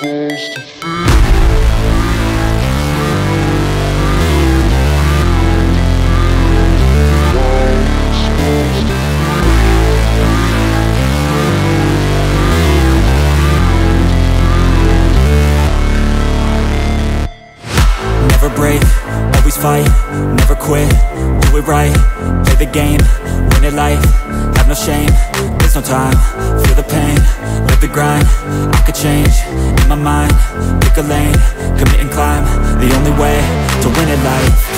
supposed to feel? Always fight, never quit, do it right, play the game, win it life, have no shame, there's no time, feel the pain, live the grind, I could change, in my mind, pick a lane, commit and climb, the only way to win it life,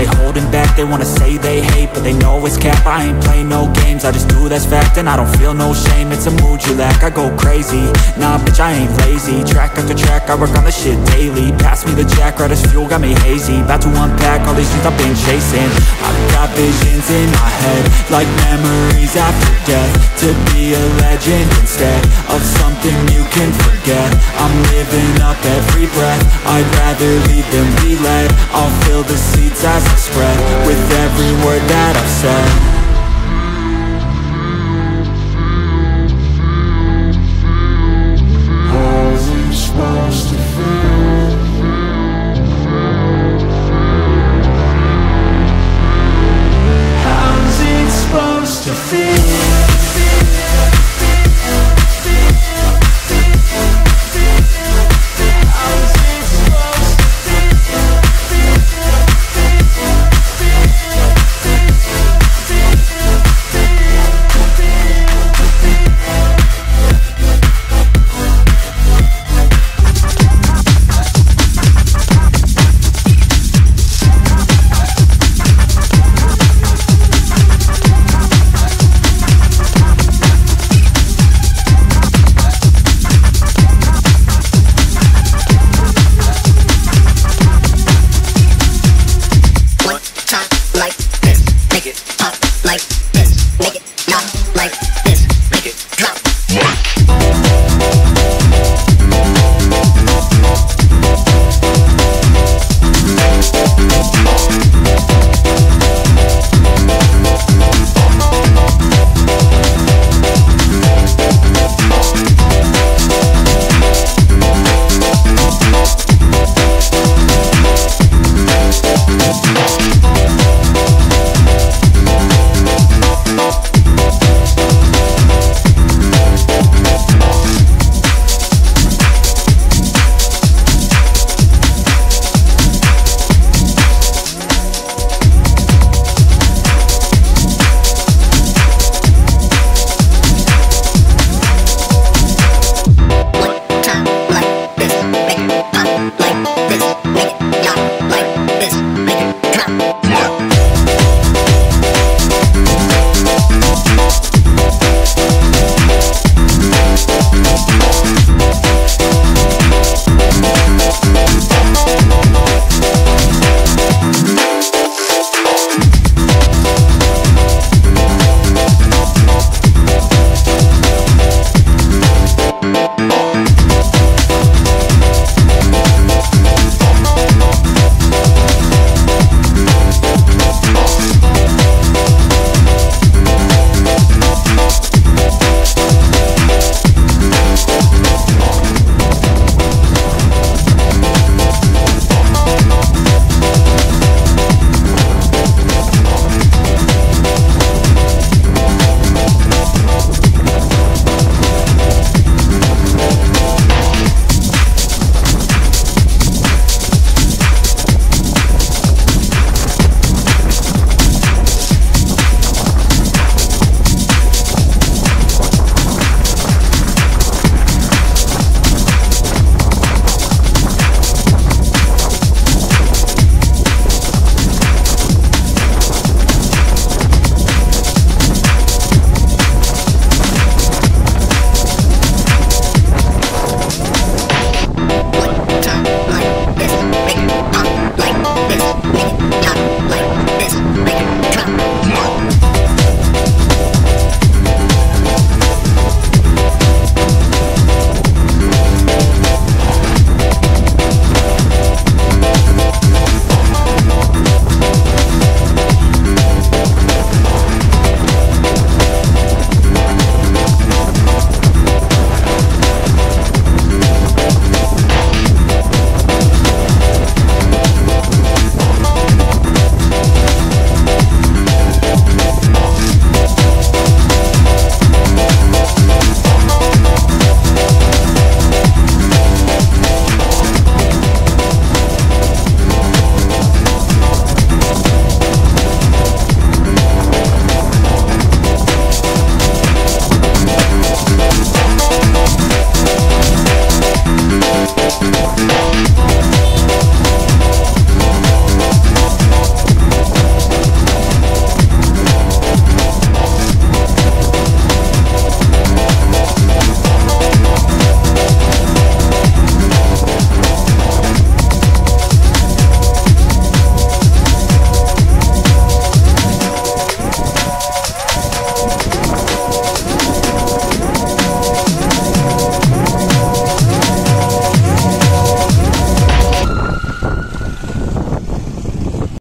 They holding back They wanna say they hate, but they know it's cap. I ain't play no games, I just do that's fact And I don't feel no shame, it's a mood you lack I go crazy, nah bitch I ain't lazy. Track after track, I work on the shit daily. Pass me the jack, right as fuel, got me hazy. About to unpack all these things I've been chasing. I've got visions in my head Like memories after death. To be a legend instead Of something you can forget. I'm living up every breath I'd rather lead than be led I'll fill the seats as I spread With every word that I've said